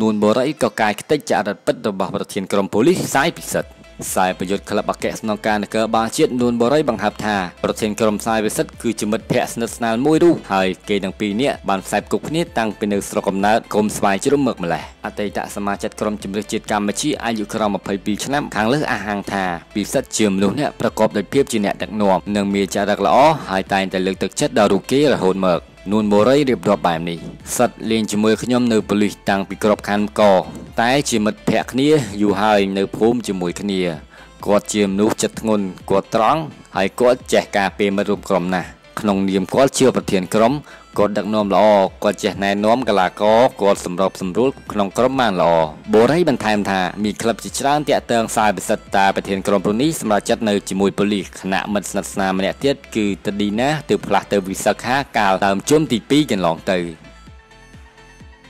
នួនបូរីក៏កាយខ្ទេចចរិតពិតរបស់ប្រធានក្រុមប៉ូលីសសាយពិសិដ្ឋខ្សែប្រយុទ្ធក្លឹបអគ្គស្នងការនគរបាលជាតិនួនបូរីបង្ហើបថាប្រធានក្រុមខ្សែវិសិទ្ធគឺជាមិត្តភ័ក្តិស្និទ្ធស្នាលមួយរូបហើយគេទាំងពីរនាក់បានផ្សាយគប់គ្នាតាំងពីនៅស្រុកកំណើតក្រុមស្វាយជ្រុំមកម្លេះអតីតសមាជិកក្រុមជម្រើសជាតិកម្ពុជាអាយុក្រោម22ឆ្នាំខាងលើអះអាងថាពិសិដ្ឋជាមនុស្សអ្នកប្រកបដោយភាពជាអ្នកដឹកនាំនិងមានចរិតល្អហើយតែងតែលើកទឹកចិត្តដល់រូបគេរហូតមក នួនបូរីរៀបរាប់បែបនេះសិតលេងជាមួយខ្ញុំនៅប៉ូលីសតាំងពីក្របខណ្ឌកតែជាមិត្តភ័ក្តិគ្នាយូរហើយនៅភូមិជាមួយគ្នាគាត់ជាមនុស្សចិត្តធ្ងន់គាត់ត្រង់ហើយគាត់ចេះការពារមិត្តរួមក្រុមណាស់ក្នុងនាមគាត់ជាប្រធានក្រុម គាត់ដឹកនាំល្អគាត់ចេះណែនាំកីឡាករគាត់សម្របសម្រួលក្នុងក្រុមបានល្អបូរីបន្ថែមថាមានក្លឹបជាច្រើនតាក់ទងខ្សែពិសិដ្ឋតាប្រធានក្រុមប្រនេះសម្រាប់ចាត់នៅជាមួយប៉ូលីសគណៈមិត្តស្និទ្ធស្នាលម្នាក់ទៀតគឺតឌីណាទើបផ្លាស់ទៅវិសាខាកាលដើមជុំទី2កន្លងទៅ